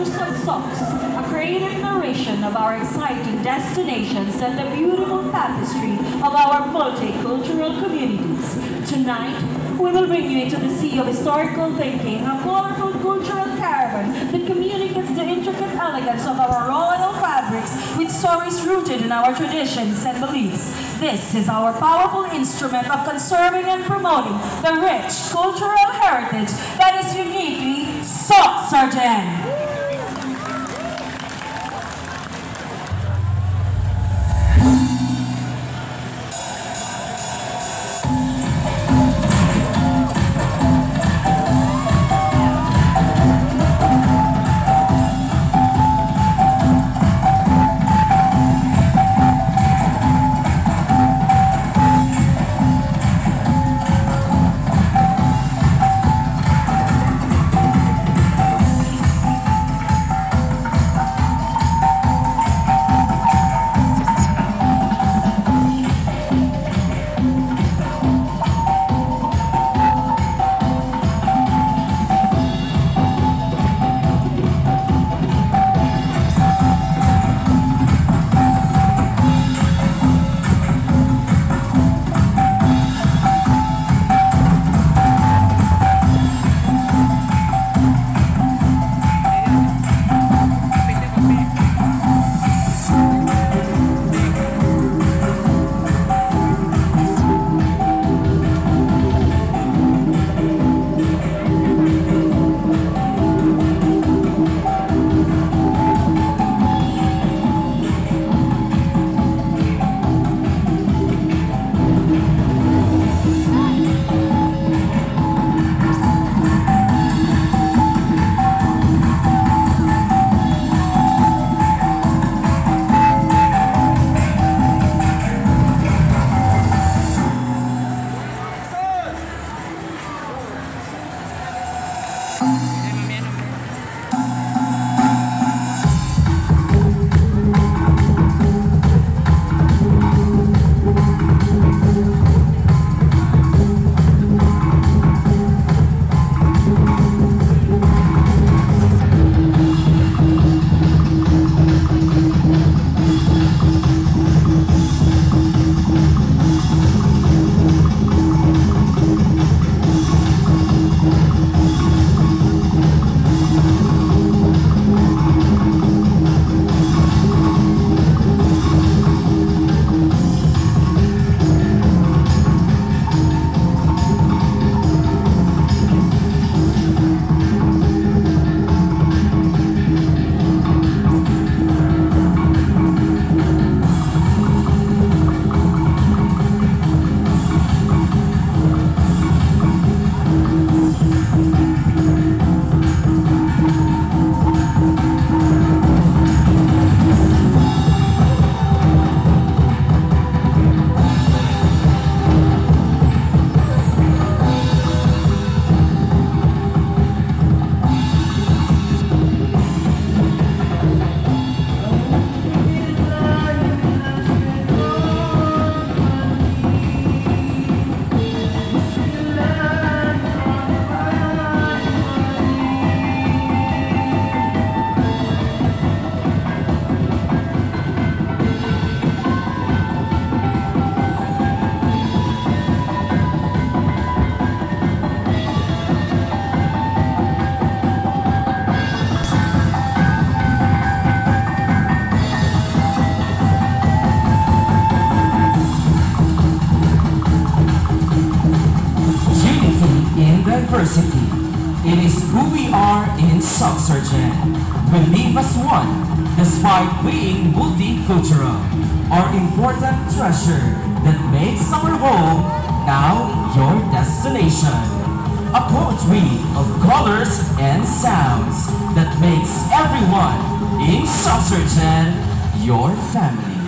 of SOX, a creative narration of our exciting destinations and the beautiful tapestry of our multicultural communities. Tonight, we will bring you into the sea of historical thinking, a colorful cultural caravan that communicates the intricate elegance of our royal fabrics with stories rooted in our traditions and beliefs. This is our powerful instrument of conserving and promoting the rich cultural heritage that is uniquely SOCCSKSARGEN. It is who we are in SOCCSKSARGEN. We live as one, despite being multicultural. Our important treasure that makes our home now your destination. A poetry of colors and sounds that makes everyone in SOCCSKSARGEN your family.